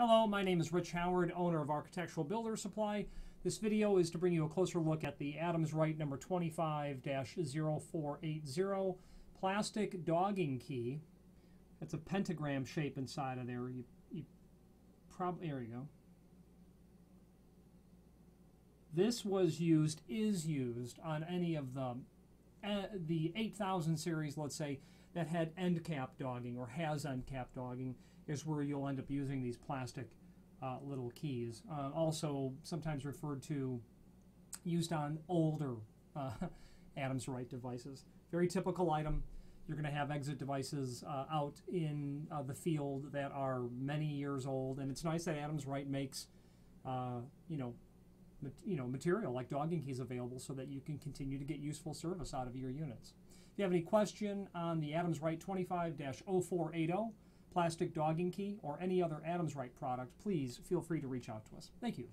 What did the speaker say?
Hello, my name is Rich Howard, owner of Architectural Builder Supply. This video is to bring you a closer look at the Adams Rite number 25-0480 plastic dogging key. It's a pentagram shape inside of there. You, you probably there you go. This was used, is used on any of the uh, the 8000 series, let's say, that had end cap dogging or has end cap dogging is where you'll end up using these plastic uh, little keys. Uh, also, sometimes referred to, used on older uh, Adams Rite devices. Very typical item. You're going to have exit devices uh, out in the field that are many years old, and it's nice that Adams Rite makes, you know, you know, material like dogging keys available so that you can continue to get useful service out of your units. If you have any question on the Adams Rite 25-0480 plastic dogging key or any other Adams Rite product, please feel free to reach out to us. Thank you.